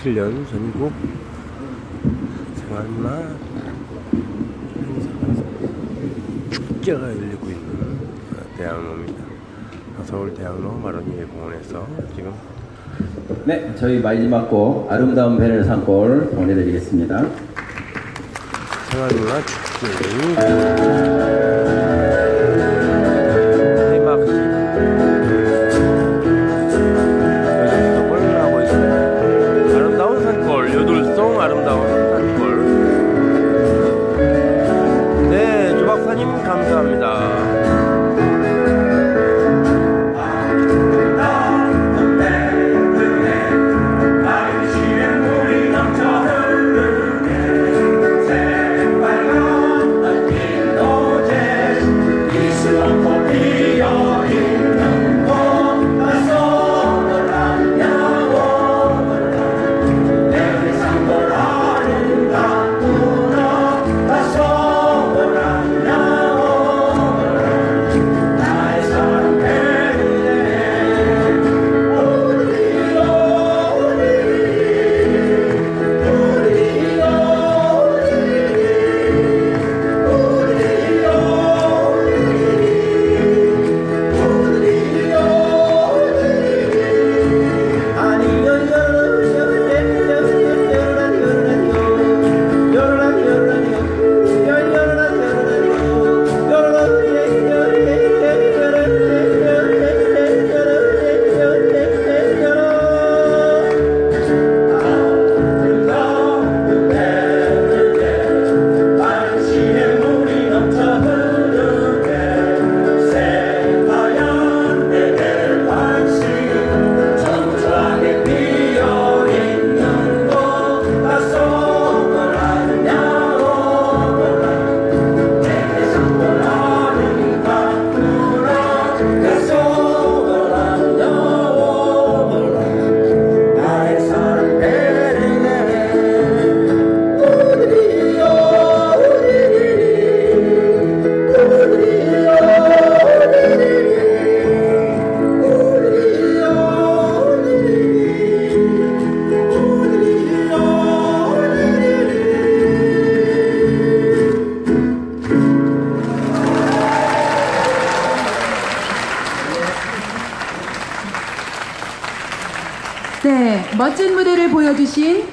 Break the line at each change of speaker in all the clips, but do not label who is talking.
2017년 전국 생활문화 축제가 열리고 있는 대학로입니다. 서울 대학로 마로니에 공원에서 지금
네, 저희 마지막 곡 아름다운 배를 산골 보내드리겠습니다.
생활문화 축제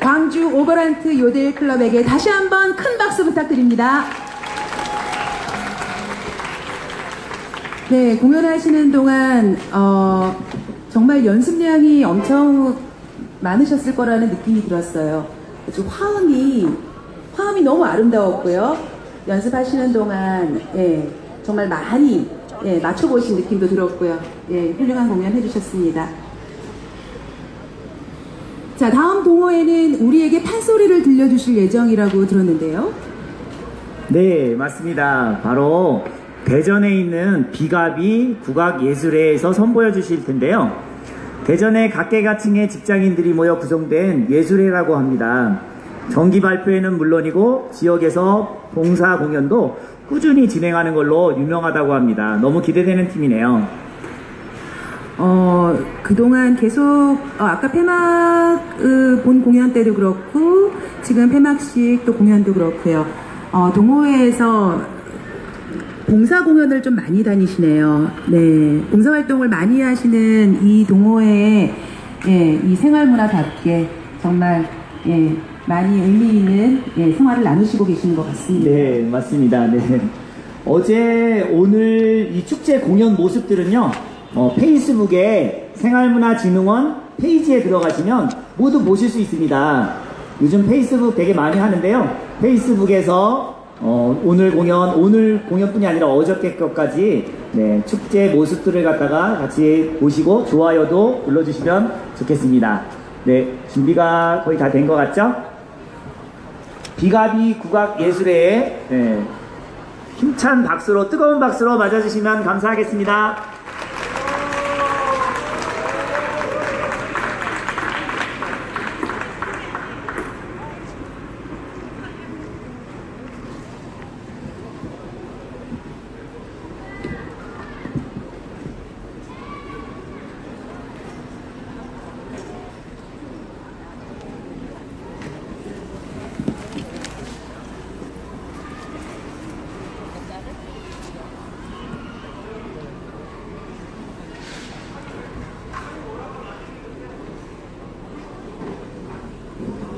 광주 오버란트 요델 클럽에게 다시 한번 큰 박수 부탁드립니다. 네, 공연하시는 동안 어, 정말 연습량이 엄청 많으셨을 거라는 느낌이 들었어요. 아주 화음이 화음이 너무 아름다웠고요. 연습하시는 동안 예, 정말 많이 예, 맞춰보신 느낌도 들었고요. 예, 훌륭한 공연 해주셨습니다. 자, 다음 동호회는 우리에게 판소리를 들려주실 예정이라고 들었는데요.
네, 맞습니다. 바로 대전에 있는 비가비 국악예술회에서 선보여 주실 텐데요. 대전의 각계각층의 직장인들이 모여 구성된 예술회라고 합니다. 정기 발표회는 물론이고 지역에서 봉사 공연도 꾸준히 진행하는 걸로 유명하다고 합니다. 너무 기대되는 팀이네요.
어, 그동안 계속, 어, 아까 폐막, 어, 본 공연 때도 그렇고, 지금 폐막식 또 공연도 그렇고요. 어, 동호회에서 봉사 공연을 좀 많이 다니시네요. 네. 봉사 활동을 많이 하시는 이 동호회의, 예, 이 생활문화답게 정말, 예, 많이 의미 있는, 예, 생활을 나누시고 계시는 것 같습니다.
네, 맞습니다. 네. 어제, 오늘 이 축제 공연 모습들은요, 어, 페이스북에 생활문화진흥원 페이지에 들어가시면 모두 보실 수 있습니다. 요즘 페이스북 되게 많이 하는데요. 페이스북에서 어, 오늘 공연, 오늘 공연뿐이 아니라 어저께 것까지 네, 축제 모습들을 갖다가 같이 보시고 좋아요도 눌러주시면 좋겠습니다. 네, 준비가 거의 다 된 것 같죠? 비가비 국악예술회에 네, 힘찬 박수로 뜨거운 박수로 맞아주시면 감사하겠습니다.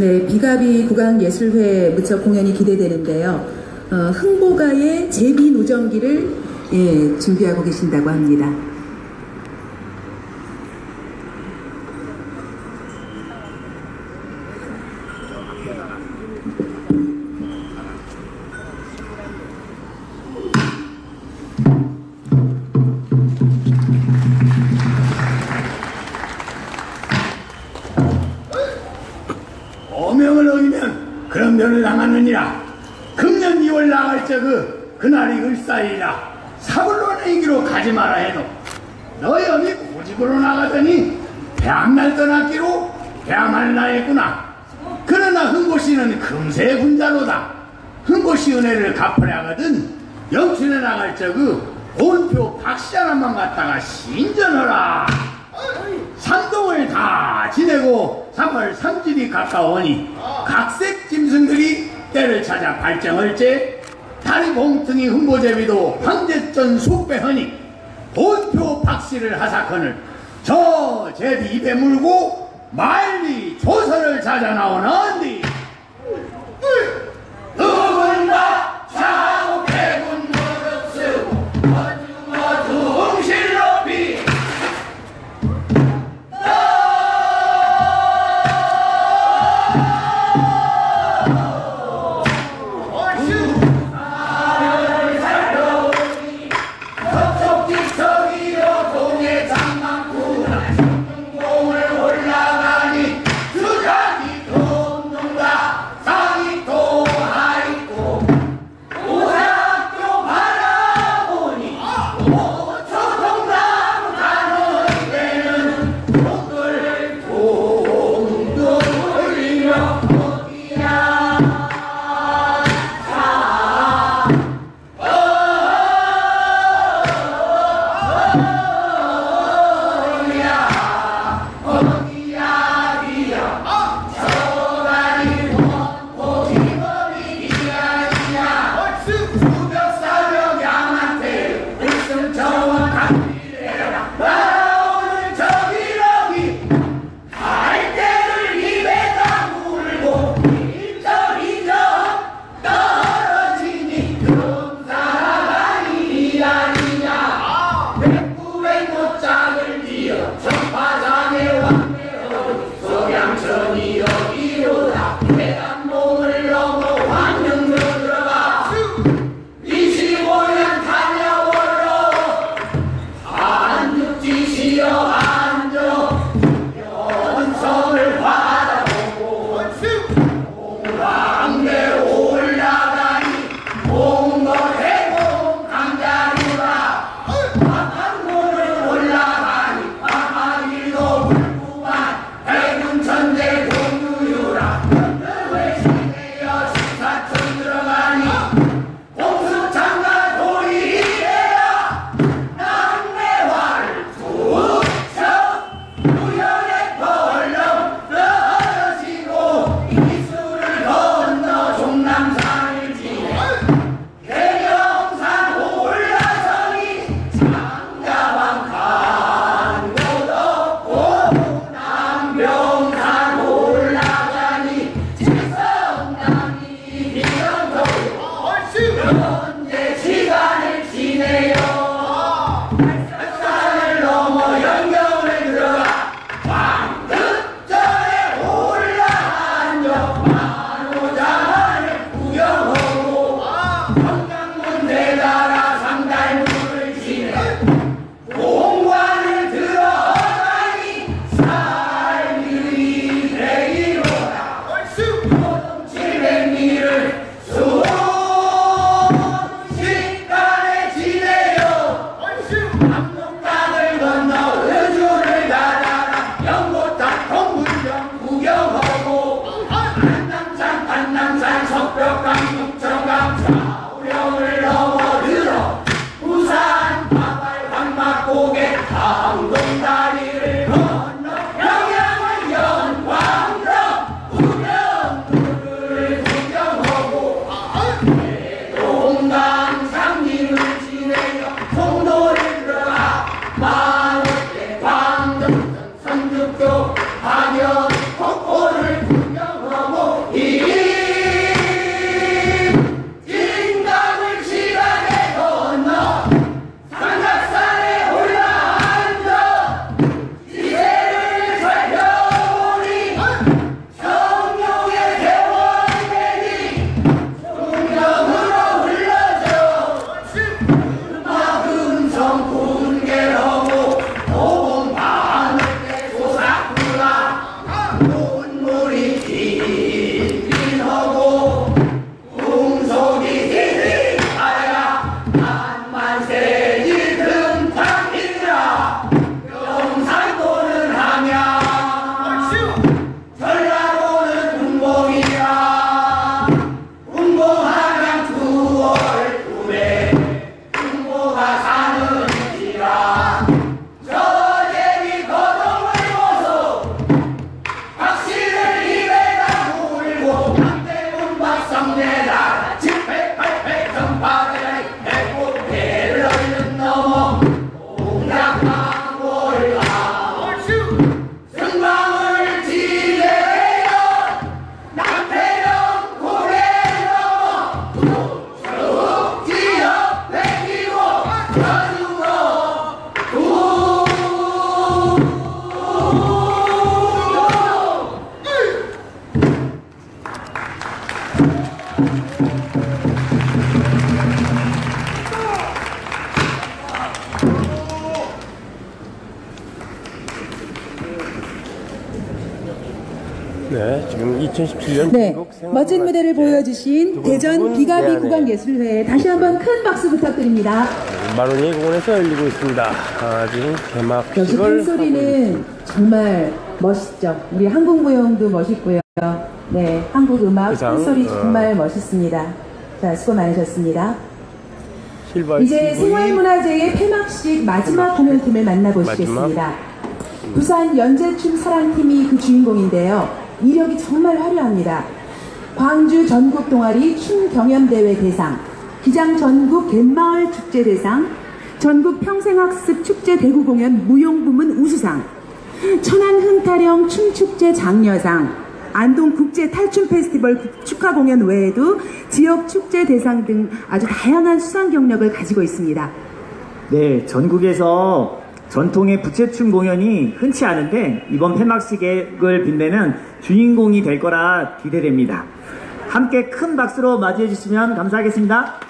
네, 비가비 국악예술회 무척 공연이 기대되는데요. 어, 흥보가의 제비 노정기를 예, 준비하고 계신다고 합니다.
을사이라 사불로 내기로 가지 마라 해도 너희 어미 고집으로 나가더니 배암날 떠났기로 배암할 나했구나. 그러나 흥보씨는 금세 군자로다. 흥보씨 은혜를 갚으려거든 영춘에 나갈 적그 본표 박씨 하나만 갖다가 신전하라. 산동을 다 지내고 3월 3일이 가까우니 각색 짐승들이 때를 찾아 발정할제 다리 봉퉁이 흥보제비도 황제전 숙배하니 본표 박씨를 하사커늘 저 제비 입에 물고 말리 조선을 찾아 나오는디 하며
네, 생활
멋진 무대를 보여주신 대전 비가비 국악예술회 다시 한번 큰 박수 부탁드립니다.
마로니 공원에서 열리고 있습니다. 아, 지금 개막식을
큰 소리는 정말 멋있죠. 우리 한국 무용도 멋있고요. 네, 한국 음악
의상,
큰 소리
어.
정말 멋있습니다. 자, 수고 많으셨습니다. 이제 생활문화제의 폐막식 마지막 공연팀을 만나보시겠습니다. 부산 연재춤 사랑팀이 그 주인공인데요. 이력이 정말 화려합니다. 광주 전국 동아리 춤 경연대회 대상, 기장 전국 갯마을 축제 대상, 전국 평생학습 축제 대구 공연 무용 부문 우수상, 천안 흥타령 춤축제 장려상, 안동 국제 탈춤 페스티벌 축하 공연 외에도 지역 축제 대상 등 아주 다양한 수상 경력을 가지고 있습니다.
네, 전국에서 전통의 부채춤 공연이 흔치 않은데 이번 폐막식을 빛내는 주인공이 될 거라 기대됩니다. 함께 큰 박수로 맞이해 주시면 감사하겠습니다.